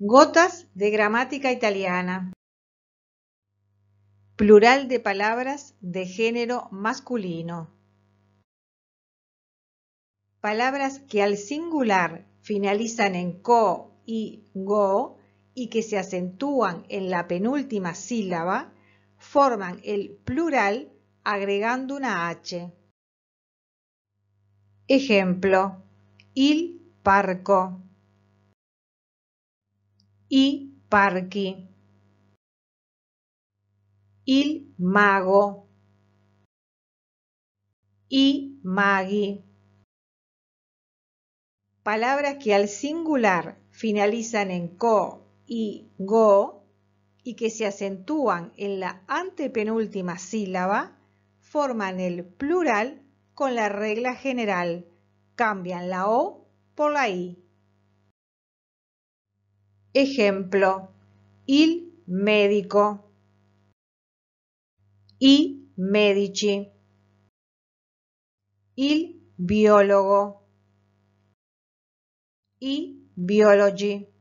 Gotas de gramática italiana. Plural de palabras de género masculino. Palabras que al singular finalizan en co y go y que se acentúan en la penúltima sílaba forman el plural agregando una H. Ejemplo, il parco i parchi, il mago, i maghi. Palabras que al singular finalizan en co y go y que se acentúan en la antepenúltima sílaba forman el plural con la regla general. Cambian la O por la I. Ejemplo, il medico, i medici, il biologo, i biologi.